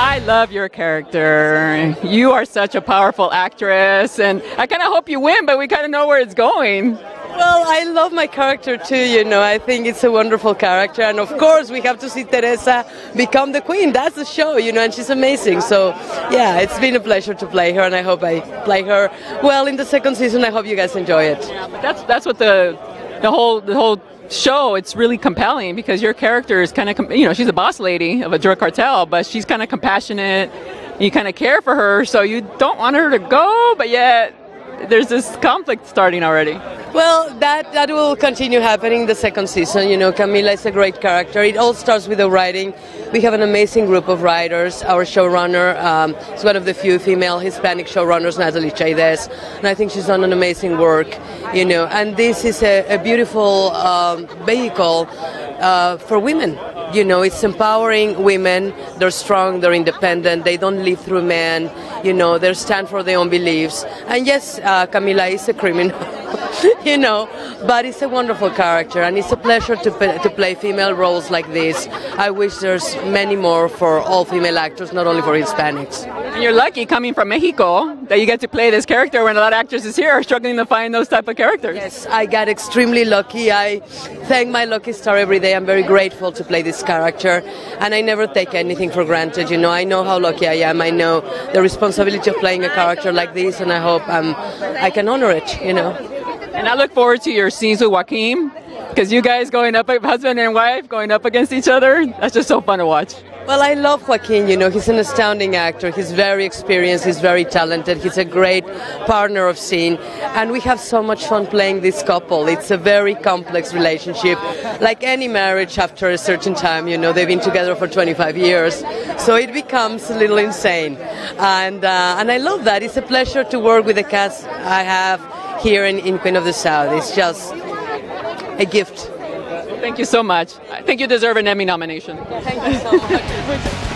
I love your character. You are such a powerful actress, and I kind of hope you win, but we kind of know where it's going. Well, I love my character too, you know. I think it's a wonderful character. And of course, we have to see Teresa become the queen. That's the show, you know, and she's amazing. So, yeah, it's been a pleasure to play her, and I hope I play her well in the second season. I hope you guys enjoy it. Yeah, but that's, that's what the, the whole, the whole show it's really compelling because your character is kind of you know she's a boss lady of a drug cartel but she's kind of compassionate. You kind of care for her so you don't want her to go but yet there's this conflict starting already. Well, that that will continue happening the second season. You know, Camila is a great character. It all starts with the writing. We have an amazing group of writers. Our showrunner um, is one of the few female Hispanic showrunners, Natalie Chaidez, and I think she's done an amazing work. You know, and this is a, a beautiful um, vehicle uh, for women. You know, it's empowering women. They're strong, they're independent, they don't live through men. You know, they stand for their own beliefs. And yes, uh, Camila is a criminal. you know, but it's a wonderful character, and it's a pleasure to, to play female roles like this. I wish there's many more for all female actors, not only for Hispanics. And you're lucky coming from Mexico that you get to play this character when a lot of actresses here are struggling to find those type of characters. Yes, I got extremely lucky. I thank my lucky star every day. I'm very grateful to play this character, and I never take anything for granted. You know, I know how lucky I am. I know the responsibility of playing a character like this, and I hope um, I can honor it. You know. And I look forward to your scenes with Joaquin because you guys going up, husband and wife, going up against each other. That's just so fun to watch. Well, I love Joaquin. You know, he's an astounding actor. He's very experienced. He's very talented. He's a great partner of scene, and we have so much fun playing this couple. It's a very complex relationship, like any marriage after a certain time. You know, they've been together for 25 years, so it becomes a little insane, and uh, and I love that. It's a pleasure to work with the cast I have here in, in Queen of the South. It's just a gift. Thank you so much. I think you deserve an Emmy nomination. Thank you so much.